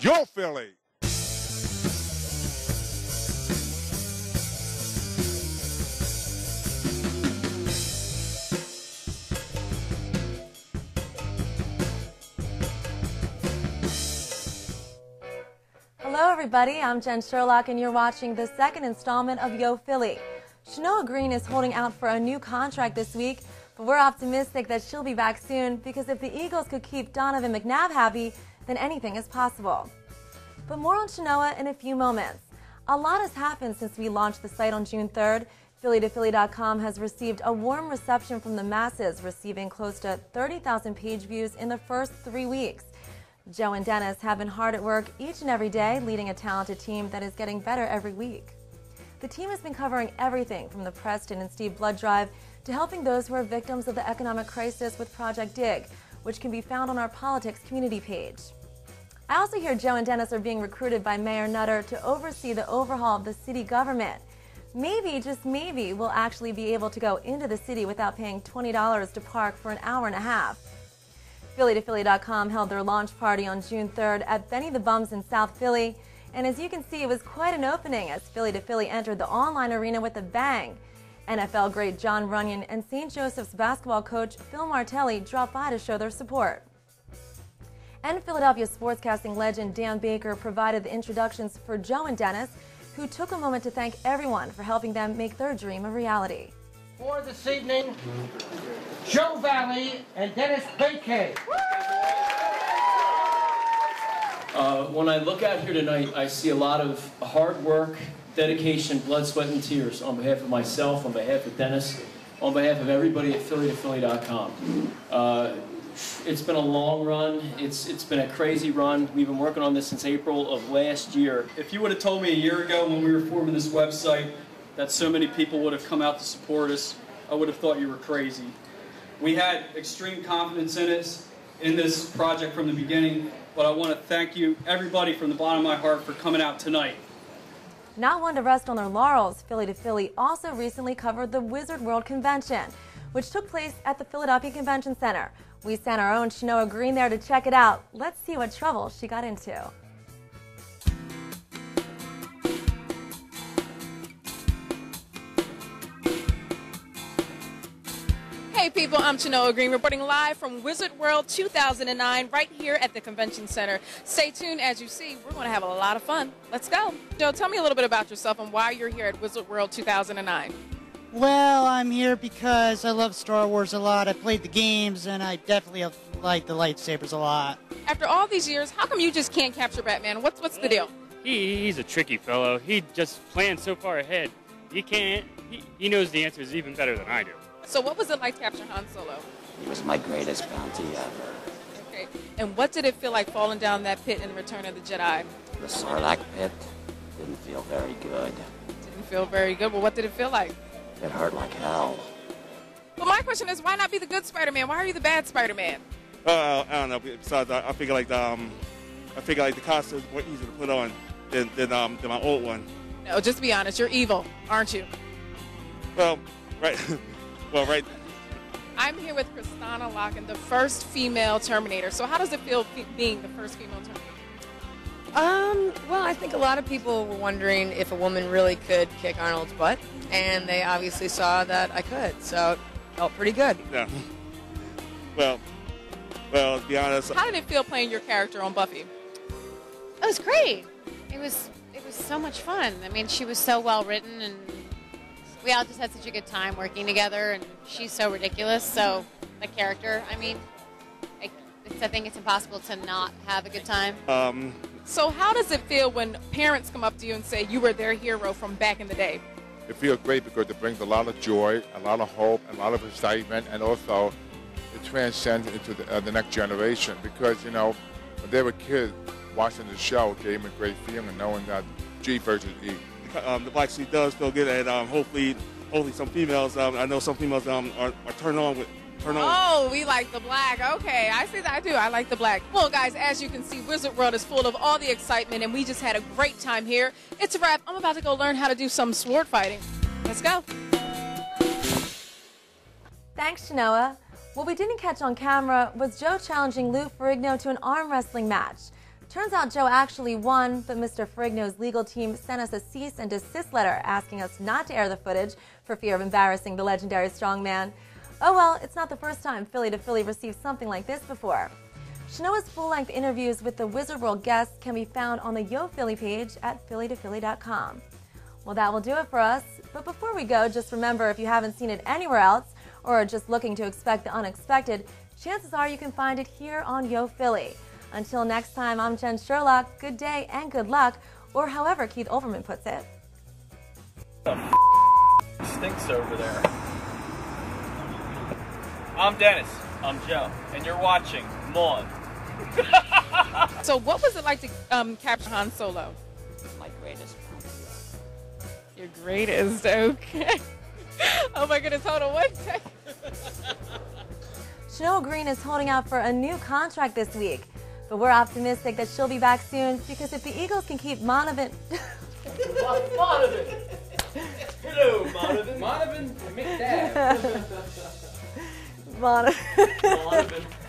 your Philly. Hello, everybody. I'm Jen Sherlock, and you're watching the second installment of Yo Philly. Chenoa Greene is holding out for a new contract this week, but we're optimistic that she'll be back soon because if the Eagles could keep Donovan McNabb happy, then anything is possible. But more on Chenoa in a few moments. A lot has happened since we launched the site on June 3rd. Philly2Philly.com has received a warm reception from the masses, receiving close to 30,000 page views in the first three weeks. Joe and Dennis have been hard at work each and every day, leading a talented team that is getting better every week. The team has been covering everything from the Preston and Steve blood drive to helping those who are victims of the economic crisis with Project Dig, which can be found on our politics community page. I also hear Joe and Dennis are being recruited by Mayor Nutter to oversee the overhaul of the city government. Maybe, just maybe, we'll actually be able to go into the city without paying $20 to park for an hour and a half. Philly2Philly.com held their launch party on June 3rd at Benny the Bums in South Philly. And as you can see, it was quite an opening as Philly to Philly entered the online arena with a bang. NFL great Jon Runyan and St. Joseph's basketball coach Phil Martelli dropped by to show their support. And Philadelphia sportscasting legend Dan Baker provided the introductions for Joe and Dennis, who took a moment to thank everyone for helping them make their dream a reality. For this evening, Joe Valley and Dennis Baker. Uh, when I look out here tonight, I see a lot of hard work, dedication, blood, sweat, and tears on behalf of myself, on behalf of Dennis, on behalf of everybody at Philly2Philly.com. Uh, it's been a long run. It's it's been a crazy run. We've been working on this since April of last year. If you would have told me a year ago when we were forming this website that so many people would have come out to support us, I would have thought you were crazy. We had extreme confidence in us in this project from the beginning, but I want to thank you, everybody, from the bottom of my heart for coming out tonight. Not one to rest on their laurels, Philly to Philly also recently covered the Wizard World Convention, which took place at the Philadelphia Convention Center. We sent our own Chenoa Greene there to check it out. Let's see what trouble she got into. People, I'm Chenoa Greene reporting live from Wizard World 2009 right here at the Convention Center. Stay tuned as you see, we're going to have a lot of fun. Let's go. Joe, tell me a little bit about yourself and why you're here at Wizard World 2009. Well, I'm here because I love Star Wars a lot. I played the games and I definitely like the lightsabers a lot. After all these years, how come you just can't capture Batman? What's what's the deal? He, he's a tricky fellow. He just plans so far ahead. He can't. He, he knows the answers even better than I do. So what was it like to capture Han Solo? He was my greatest bounty ever. Okay. And what did it feel like falling down that pit in Return of the Jedi? The Sarlacc pit didn't feel very good. Didn't feel very good. Well, what did it feel like? It hurt like hell. Well, my question is, why not be the good Spider-Man? Why are you the bad Spider-Man? Uh, I don't know. Besides, I, I figure like the um, I figure like the costume is more easier to put on than than, um, than my old one. No, just be honest. You're evil, aren't you? Well, right. well, right. I'm here with Kristanna Loken, the first female Terminator. So, how does it feel being the first female Terminator? Um, well, I think a lot of people were wondering if a woman really could kick Arnold's butt, and they obviously saw that I could, so it felt pretty good. Yeah. Well, well, to be honest. How did it feel playing your character on Buffy? It was great. It was it was so much fun. I mean, she was so well written, and we all just had such a good time working together. And she's so ridiculous. So the character, I mean, I, I think it's impossible to not have a good time. Um, so how does it feel when parents come up to you and say you were their hero from back in the day? It feels great because it brings a lot of joy, a lot of hope, a lot of excitement, and also it transcends into the, uh, the next generation because, you know, when they were kids, watching the show gave them a great feeling knowing that G versus E. Um, the black suit does feel good, and um, hopefully, hopefully some females. Um, I know some females um, are, are turned on with turn on. Oh, we like the black. Okay, I see that. I do. I like the black. Well, guys, as you can see, Wizard World is full of all the excitement, and we just had a great time here. It's a wrap. I'm about to go learn how to do some sword fighting. Let's go. Thanks, Chenoa. What we didn't catch on camera was Joe challenging Lou Ferrigno to an arm wrestling match. Turns out Joe actually won, but Mr. Ferrigno's legal team sent us a cease and desist letter asking us not to air the footage for fear of embarrassing the legendary strongman. Oh well, it's not the first time Philly to Philly received something like this before. Chenoa's full-length interviews with the Wizard World guests can be found on the Yo Philly page at Philly2Philly.com. Well, that will do it for us. But before we go, just remember if you haven't seen it anywhere else or are just looking to expect the unexpected, chances are you can find it here on Yo Philly. Until next time, I'm Jen Sherlock. Good day and good luck, or however Keith Olbermann puts it. stinks over there. I'm Dennis. I'm Joe, and you're watching Mon. So, what was it like to um, capture Han Solo? My greatest. Your greatest, okay. oh my goodness, hold on one second. Chenoa Greene is holding out for a new contract this week, but we're optimistic that she'll be back soon because if the Eagles can keep Monovan. Monovan. Hello, Monovan. Monovan McDad. Monovan. Monovan.